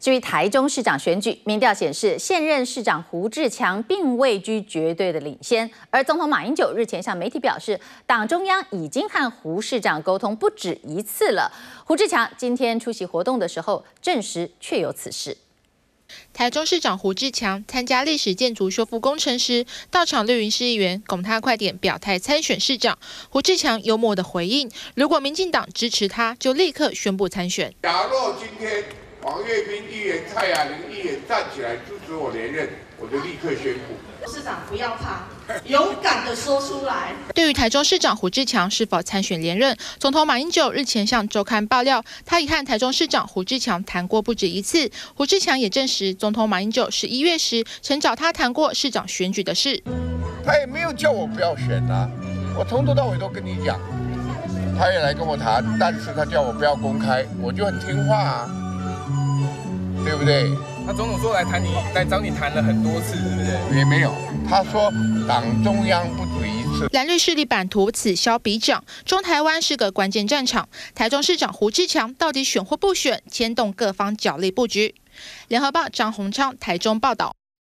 至于台中市长选举，民调显示现任市长胡志强并未居绝对的领先，而总统马英九日前向媒体表示，党中央已经和胡市长沟通不止一次了。胡志强今天出席活动的时候证实确有此事。台中市长胡志强参加历史建筑修复工程时，到场绿营市议员拱他快点表态参选市长。胡志强幽默的回应：如果民进党支持他，就立刻宣布参选。假若今天。黄月斌议员、蔡雅玲议员站起来支持我连任，我就立刻宣布。市长不要怕，勇敢的说出来。对于台中市长胡志强是否参选连任，总统马英九日前向周刊爆料，他已和台中市长胡志强谈过不止一次。胡志强也证实，总统马英九十一月时曾找他谈过市长选举的事。他也没有叫我不要选啊，我从头到尾都跟你讲。他也来跟我谈，但是他叫我不要公开，我就很听话啊。对不对？那总统说来谈你，来找你谈了很多次，对不对？也没有，他说党中央不止一次。蓝绿势力版图此消彼长，中台湾是个关键战场。台中市长胡志强到底选或不选，牵动各方角力布局。联合报张宏昌台中报道。